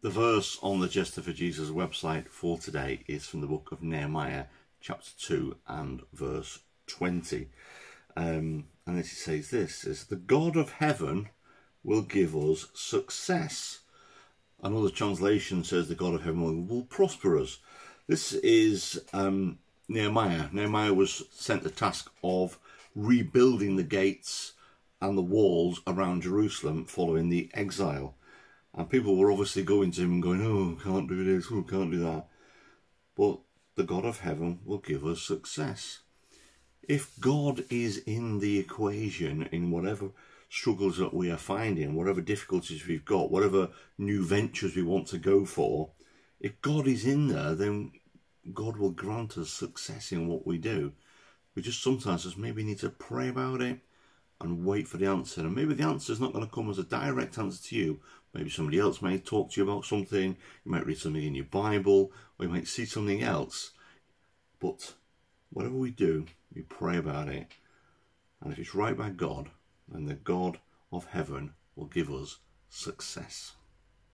The verse on the Jester for Jesus website for today is from the book of Nehemiah, chapter 2 and verse 20. Um, and it says this is the God of heaven will give us success. Another translation says the God of heaven will, prosper us. This is um, Nehemiah. Nehemiah was sent the task of rebuilding the gates and the walls around Jerusalem following the exile. And people were obviously going to him and going, oh, can't do this, oh, can't do that. But the God of heaven will give us success. If God is in the equation in whatever struggles that we are finding, whatever difficulties we've got, whatever new ventures we want to go for, if God is in there, then God will grant us success in what we do. We just sometimes just maybe need to pray about it, and wait for the answer. And maybe the answer is not going to come as a direct answer to you. Maybe somebody else may talk to you about something. You might read something in your Bible, or you might see something else. But whatever we do, we pray about it. And if it's right by God, then the God of heaven will give us success.